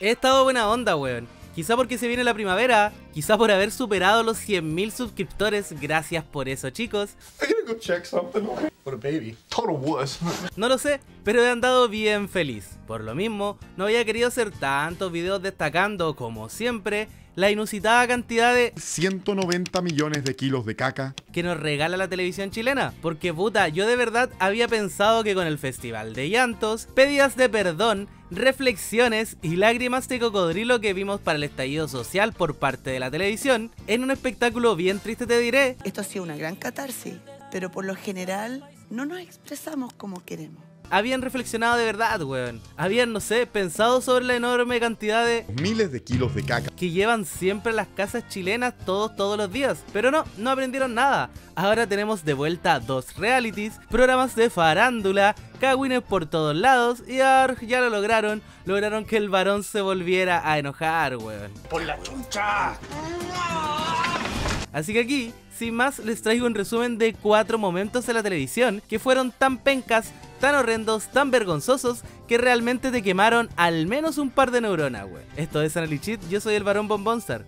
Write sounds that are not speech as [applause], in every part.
He estado buena onda, weón. Quizá porque se viene la primavera, quizá por haber superado los 100.000 suscriptores, gracias por eso chicos. No lo sé, pero he andado bien feliz. Por lo mismo, no había querido hacer tantos videos destacando, como siempre, la inusitada cantidad de 190 millones de kilos de caca que nos regala la televisión chilena. Porque puta, yo de verdad había pensado que con el Festival de Llantos, pedidas de perdón, reflexiones y lágrimas de cocodrilo que vimos para el estallido social por parte de la televisión, en un espectáculo bien triste te diré. Esto ha sido una gran catarsis, pero por lo general no nos expresamos como queremos habían reflexionado de verdad, weón. Habían, no sé, pensado sobre la enorme cantidad de... Miles de kilos de caca. Que llevan siempre las casas chilenas todos, todos los días. Pero no, no aprendieron nada. Ahora tenemos de vuelta dos realities, programas de farándula, cagüines por todos lados y ahora ya lo lograron. Lograron que el varón se volviera a enojar, weón. ¡Por la chuncha! Así que aquí, sin más, les traigo un resumen de cuatro momentos de la televisión que fueron tan pencas tan horrendos, tan vergonzosos, que realmente te quemaron al menos un par de neuronas, güey. Esto es Analichit, yo soy el varón Bombonstar.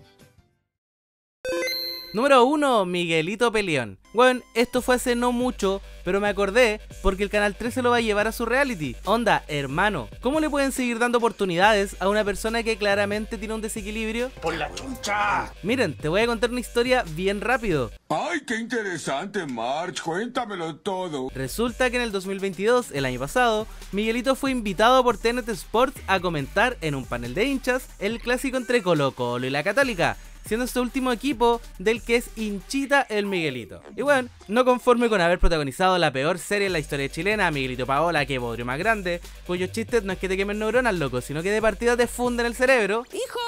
Número 1, Miguelito Peleón. Bueno, esto fue hace no mucho, pero me acordé porque el canal 13 lo va a llevar a su reality. Onda, hermano, ¿cómo le pueden seguir dando oportunidades a una persona que claramente tiene un desequilibrio? ¡Por la chuncha! Miren, te voy a contar una historia bien rápido. ¡Ay, qué interesante, March! Cuéntamelo todo. Resulta que en el 2022, el año pasado, Miguelito fue invitado por TNT Sports a comentar en un panel de hinchas el clásico entre Colo Colo y la Católica siendo este último equipo del que es hinchita el Miguelito. Y bueno, no conforme con haber protagonizado la peor serie en la historia chilena, Miguelito Paola, que bodrio más grande, cuyos chistes no es que te quemen neuronas, loco, sino que de partida te funden el cerebro. ¡Hijo!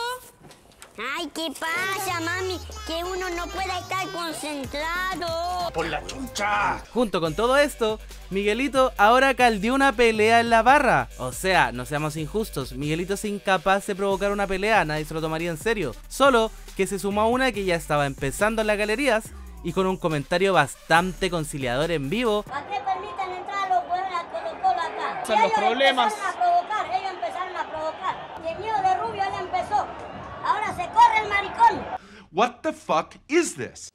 Ay, ¿qué pasa, mami? Que uno no pueda estar concentrado. ¡Por la chuncha! Junto con todo esto, Miguelito ahora caldeó una pelea en la barra. O sea, no seamos injustos, Miguelito es incapaz de provocar una pelea, nadie se lo tomaría en serio. Solo que se sumó a una que ya estaba empezando en las galerías y con un comentario bastante conciliador en vivo. ¿Para qué permiten entrar a los huevones a Colo Colo acá? Son los problemas. Empezaron a provocar, ellos empezaron a provocar. Y el miedo de Rubio él empezó. Ahora se corre el maricón. What the fuck is this?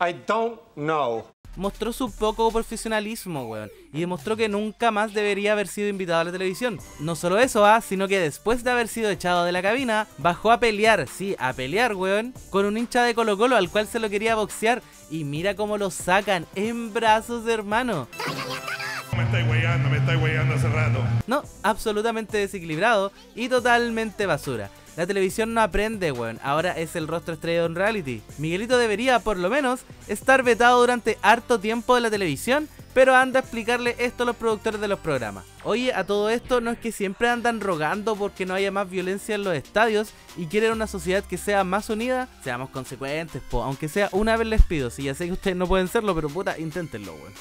I don't know. Mostró su poco profesionalismo, weón, y demostró que nunca más debería haber sido invitado a la televisión. No solo eso, ah, sino que después de haber sido echado de la cabina, bajó a pelear, sí, a pelear, weón, con un hincha de Colo Colo al cual se lo quería boxear. Y mira cómo lo sacan en brazos de hermano. Me estáis weyando, me estáis weyando hace rato. No, absolutamente desequilibrado y totalmente basura. La televisión no aprende, weón. Ahora es el rostro estrella de un reality. Miguelito debería, por lo menos, estar vetado durante harto tiempo de la televisión, pero anda a explicarle esto a los productores de los programas. Oye, a todo esto no es que siempre andan rogando porque no haya más violencia en los estadios y quieren una sociedad que sea más unida. Seamos consecuentes, po. Aunque sea una vez les pido. Si ya sé que ustedes no pueden serlo, pero puta, inténtenlo, weón.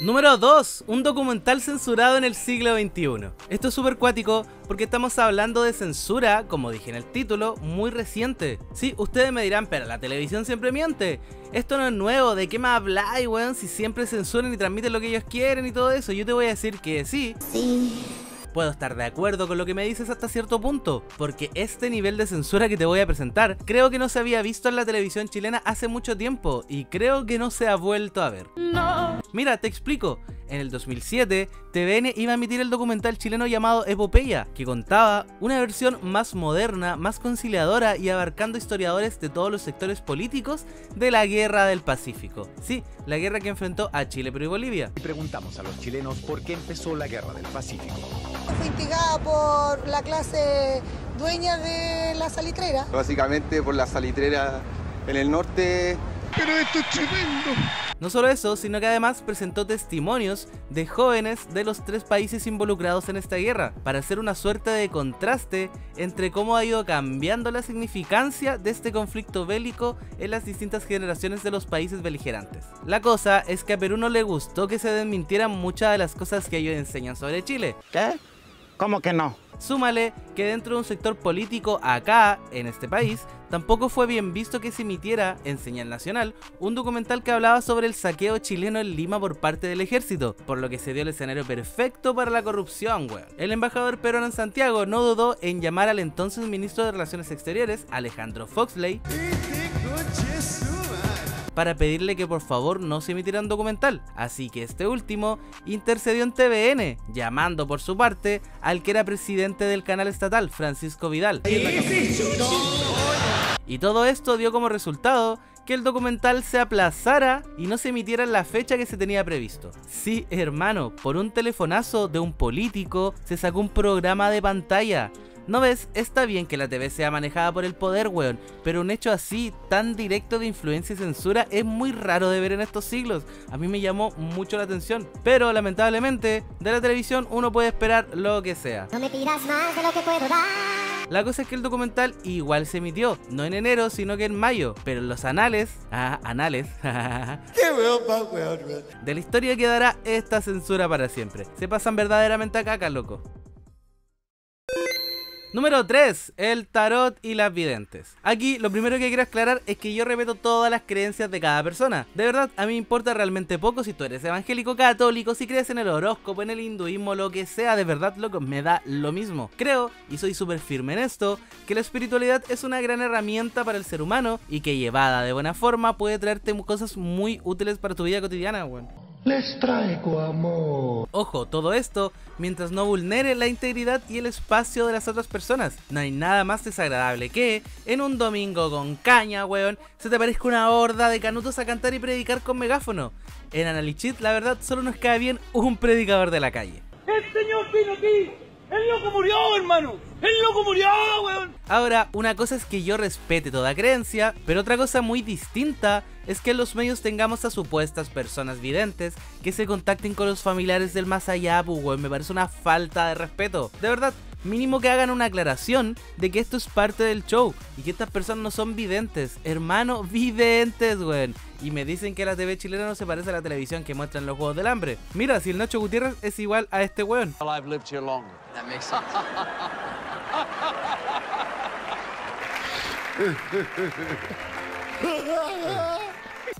Número 2. Un documental censurado en el siglo XXI. Esto es súper cuático porque estamos hablando de censura, como dije en el título, muy reciente. Sí, ustedes me dirán, pero la televisión siempre miente. Esto no es nuevo, ¿de qué me habláis, weón? Si siempre censuran y transmiten lo que ellos quieren y todo eso. Yo te voy a decir que sí. Sí. Puedo estar de acuerdo con lo que me dices hasta cierto punto, porque este nivel de censura que te voy a presentar creo que no se había visto en la televisión chilena hace mucho tiempo y creo que no se ha vuelto a ver. No. Mira, te explico. En el 2007, TVN iba a emitir el documental chileno llamado Epopeya, que contaba una versión más moderna, más conciliadora y abarcando historiadores de todos los sectores políticos de la Guerra del Pacífico. Sí, la guerra que enfrentó a Chile, Perú y Bolivia. Y preguntamos a los chilenos por qué empezó la Guerra del Pacífico. Fue instigada por la clase dueña de la salitrera. Básicamente por la salitrera en el norte. Pero esto es tremendo. No solo eso, sino que además presentó testimonios de jóvenes de los tres países involucrados en esta guerra, para hacer una suerte de contraste entre cómo ha ido cambiando la significancia de este conflicto bélico en las distintas generaciones de los países beligerantes. La cosa es que a Perú no le gustó que se desmintieran muchas de las cosas que ellos enseñan sobre Chile. ¿Qué? ¿Cómo que no? Súmale que dentro de un sector político acá, en este país, tampoco fue bien visto que se emitiera en señal nacional un documental que hablaba sobre el saqueo chileno en Lima por parte del ejército, por lo que se dio el escenario perfecto para la corrupción, weón. El embajador peruano en Santiago no dudó en llamar al entonces ministro de Relaciones Exteriores, Alejandro Foxley, para pedirle que por favor no se emitiera un documental, así que este último intercedió en TVN, llamando por su parte al que era presidente del canal estatal, Francisco Vidal. Y todo esto dio como resultado que el documental se aplazara y no se emitiera en la fecha que se tenía previsto. Sí, hermano, por un telefonazo de un político se sacó un programa de pantalla. ¿No ves? Está bien que la TV sea manejada por el poder, weón, pero un hecho así, tan directo de influencia y censura, es muy raro de ver en estos siglos. A mí me llamó mucho la atención, pero lamentablemente, de la televisión uno puede esperar lo que sea. No me pidas más de lo que puedo dar. La cosa es que el documental igual se emitió, no en enero, sino que en mayo, pero en los anales, ah, anales, [laughs] de la historia quedará esta censura para siempre. Se pasan verdaderamente a caca, loco. Número 3. El tarot y las videntes. Aquí lo primero que quiero aclarar es que yo respeto todas las creencias de cada persona. De verdad, a mí me importa realmente poco si tú eres evangélico, católico, si crees en el horóscopo, en el hinduismo, lo que sea, de verdad, loco, me da lo mismo. Creo, y soy súper firme en esto, que la espiritualidad es una gran herramienta para el ser humano y que llevada de buena forma puede traerte cosas muy útiles para tu vida cotidiana, weón. Les traigo amor. Ojo, todo esto mientras no vulnere la integridad y el espacio de las otras personas. No hay nada más desagradable que en un domingo con caña, weón, se te parezca una horda de canutos a cantar y predicar con megáfono. En Analichit, la verdad, solo nos cae bien un predicador de la calle. ¡El señor vino aquí! ¡El loco murió, hermano! ¡El loco murió, weón! Ahora, una cosa es que yo respete toda creencia, pero otra cosa muy distinta es que en los medios tengamos a supuestas personas videntes que se contacten con los familiares del más allá, pues, weón, me parece una falta de respeto. De verdad, mínimo que hagan una aclaración de que esto es parte del show y que estas personas no son videntes, hermano, [laughs] videntes, weón. Y me dicen que la TV chilena no se parece a la televisión que muestran los Juegos del Hambre. Mira, si el Nacho Gutiérrez es igual a este weón. [laughs]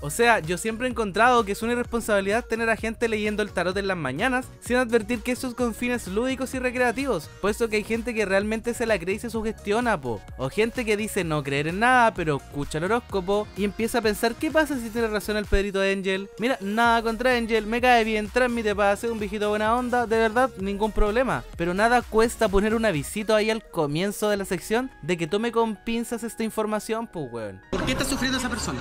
O sea, yo siempre he encontrado que es una irresponsabilidad tener a gente leyendo el tarot en las mañanas sin advertir que eso es con fines lúdicos y recreativos, puesto que hay gente que realmente se la cree y se sugestiona, po. O gente que dice no creer en nada, pero escucha el horóscopo y empieza a pensar qué pasa si tiene razón el Pedrito Angel. Mira, nada contra Angel, me cae bien, transmite paz, es un viejito buena onda, de verdad, ningún problema. Pero nada cuesta poner un avisito ahí al comienzo de la sección de que tome con pinzas esta información, pues weón. ¿Por qué está sufriendo esa persona?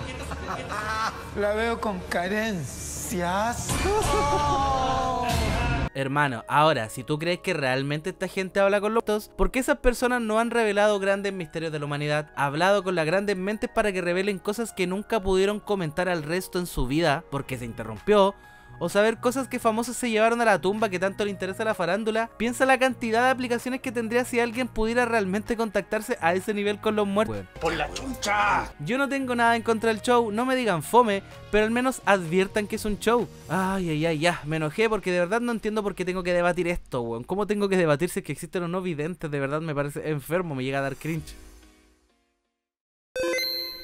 La veo con carencias. [laughs] Hermano, ahora, si tú crees que realmente esta gente habla con los muertos, ¿por qué esas personas no han revelado grandes misterios de la humanidad? Hablado con las grandes mentes para que revelen cosas que nunca pudieron comentar al resto en su vida porque se interrumpió. O saber cosas que famosos se llevaron a la tumba que tanto le interesa a la farándula. Piensa la cantidad de aplicaciones que tendría si alguien pudiera realmente contactarse a ese nivel con los muertos. ¡Por la chuncha! Yo no tengo nada en contra del show, no me digan fome, pero al menos adviertan que es un show. Ay, ay, ay, ya, me enojé porque de verdad no entiendo por qué tengo que debatir esto, weón. ¿Cómo tengo que debatir si es que existen o no videntes? De verdad me parece enfermo, me llega a dar cringe.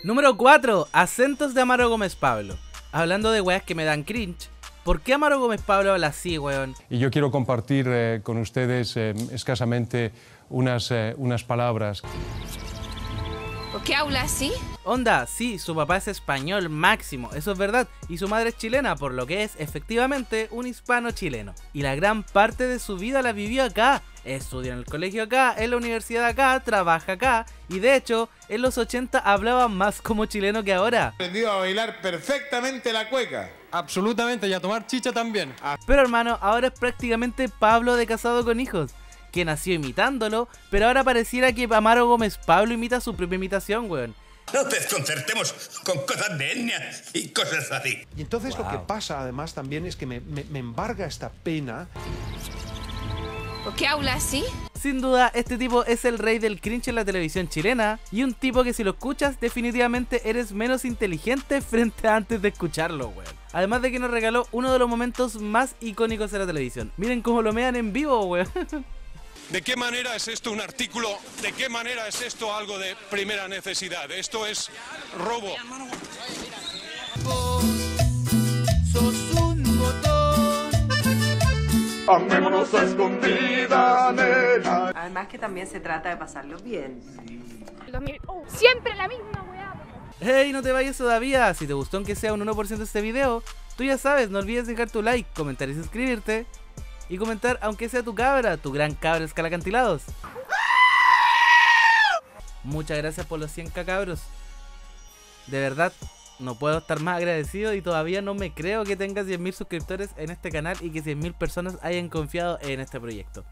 Número 4. Acentos de Amaro Gómez Pablo. Hablando de weas que me dan cringe. ¿Por qué Amaro Gómez Pablo habla así, weón? Y yo quiero compartir eh, con ustedes eh, escasamente unas, eh, unas palabras. ¿Por qué habla así? Onda, sí, su papá es español máximo, eso es verdad, y su madre es chilena, por lo que es efectivamente un hispano chileno. Y la gran parte de su vida la vivió acá, estudió en el colegio acá, en la universidad acá, trabaja acá, y de hecho, en los 80 hablaba más como chileno que ahora. Aprendido a bailar perfectamente la cueca. Absolutamente, y a tomar chicha también. Pero hermano, ahora es prácticamente Pablo de Casado con Hijos que nació imitándolo, pero ahora pareciera que Amaro Gómez Pablo imita su propia imitación, weón. No te desconcertemos con cosas de etnia y cosas así. Y entonces Wow. lo que pasa además también es que me, me- me embarga esta pena. ¿Por qué habla así? Sin duda, este tipo es el rey del cringe en la televisión chilena y un tipo que si lo escuchas definitivamente eres menos inteligente [laughs] frente a antes de escucharlo, weón. Además de que nos regaló uno de los momentos más icónicos de la televisión. Miren cómo lo mean en vivo, weón. [laughs] ¿De qué manera es esto un artículo? ¿De qué manera es esto algo de primera necesidad? Esto es robo. Sos un botón. Amémonos a escondida, nena. Además que también se trata de pasarlo bien. siempre la misma weá. Hey, no te vayas todavía. Si te gustó aunque sea un 1% este video, tú ya sabes, no olvides dejar tu like, comentar y suscribirte. Y comentar aunque sea tu cabra, tu gran cabra escalacantilados. Muchas gracias por los 100 cabros. De verdad, no puedo estar más agradecido y todavía no me creo que tenga 100.000 suscriptores en este canal y que 100.000 personas hayan confiado en este proyecto.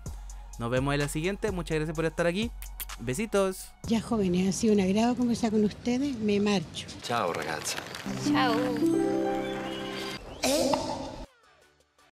Nos vemos en la siguiente, muchas gracias por estar aquí. Besitos. Ya jóvenes, ha sido un agrado conversar con ustedes. Me marcho. Ciao ragazza. Chao.